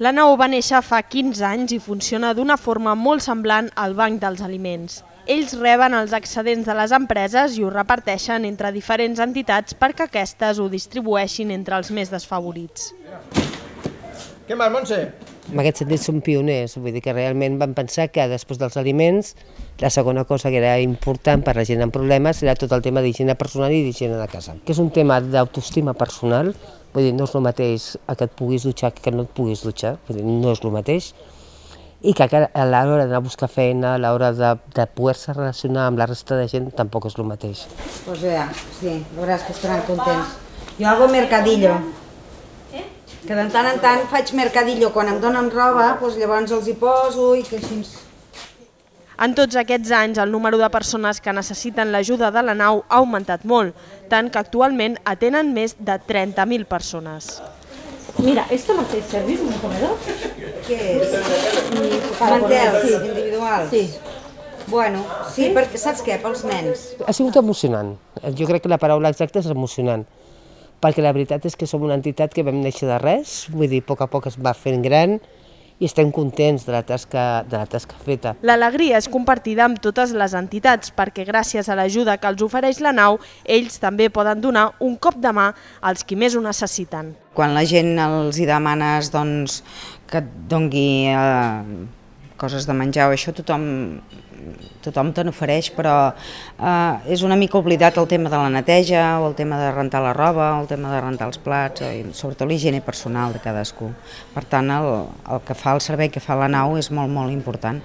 La nau va néixer fa 15 anys i funciona d'una forma molt semblant al Banc dels Aliments. Ells reben els excedents de les empreses i ho reparteixen entre diferents entitats perquè aquestes ho distribueixin entre els més desfavorits. Què més, Montse? En aquest sentit som pioners, vull dir que realment vam pensar que després dels aliments la segona cosa que era important per la gent amb problemes era tot el tema d'higiene personal i d'higiene de casa, que és un tema d'autoestima personal, vull dir, no és el mateix que et puguis dutxar que no et puguis dutxar, vull dir, no és el mateix, i que a l'hora d'anar a buscar feina, a l'hora de, de poder-se relacionar amb la resta de gent, tampoc és el mateix. Pues ja, sí, veuràs que estaran contents. Jo hago mercadillo. Que de tant en tant faig mercadillo, quan em donen roba, doncs llavors els hi poso i que així... En tots aquests anys, el número de persones que necessiten l'ajuda de la nau ha augmentat molt, tant que actualment atenen més de 30.000 persones. Mira, esto no hace servir un comedor. Què és? Mantels Sí. individuals? Sí. Bueno, sí, perquè saps què? Pels nens. Ha sigut emocionant. Jo crec que la paraula exacta és emocionant, perquè la veritat és que som una entitat que vam néixer de res, vull dir, a poc a poc es va fent gran i estem contents de la tasca, de la tasca feta. L'alegria és compartida amb totes les entitats perquè gràcies a l'ajuda que els ofereix la nau, ells també poden donar un cop de mà als qui més ho necessiten. Quan la gent els hi demanes doncs, que et dongui eh, coses de menjar o això, tothom, tothom te n'ofereix, però eh, és una mica oblidat el tema de la neteja, o el tema de rentar la roba, o el tema de rentar els plats, o, i sobretot l'higiene personal de cadascú. Per tant, el, el que fa el servei que fa la nau és molt, molt important.